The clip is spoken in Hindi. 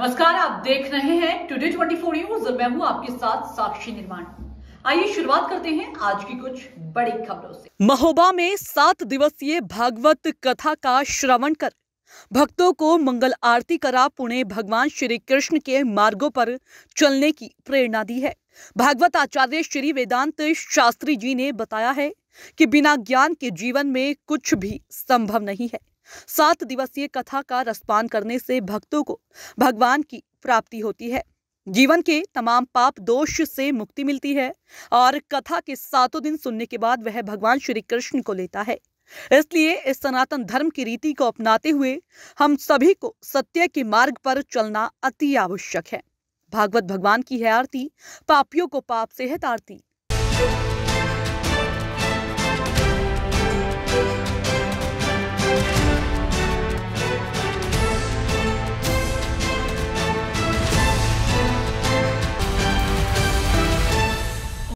नमस्कार, आप देख रहे हैं टुडे 24 न्यूज़ मैं हूँ आपके साथ साक्षी निर्माण। आइए शुरुआत करते हैं आज की कुछ बड़ी खबरों से। महोबा में सात दिवसीय भागवत कथा का श्रवण कर। भक्तों को मंगल आरती करा पुणे भगवान श्री कृष्ण के मार्गों पर चलने की प्रेरणा दी है। भागवत आचार्य श्री वेदांत शास्त्री जी ने बताया है कि बिना ज्ञान के जीवन में कुछ भी संभव नहीं है। सात दिवसीय कथा का रसपान करने से भक्तों को भगवान की प्राप्ति होती है। जीवन के तमाम पाप दोष से मुक्ति मिलती है और कथा के सातों दिन सुनने के बाद वह भगवान श्री कृष्ण को लेता है। इसलिए इस सनातन धर्म की रीति को अपनाते हुए हम सभी को सत्य के मार्ग पर चलना अति आवश्यक है। भागवत भगवान की है आरती, पापियों को पाप से है तारती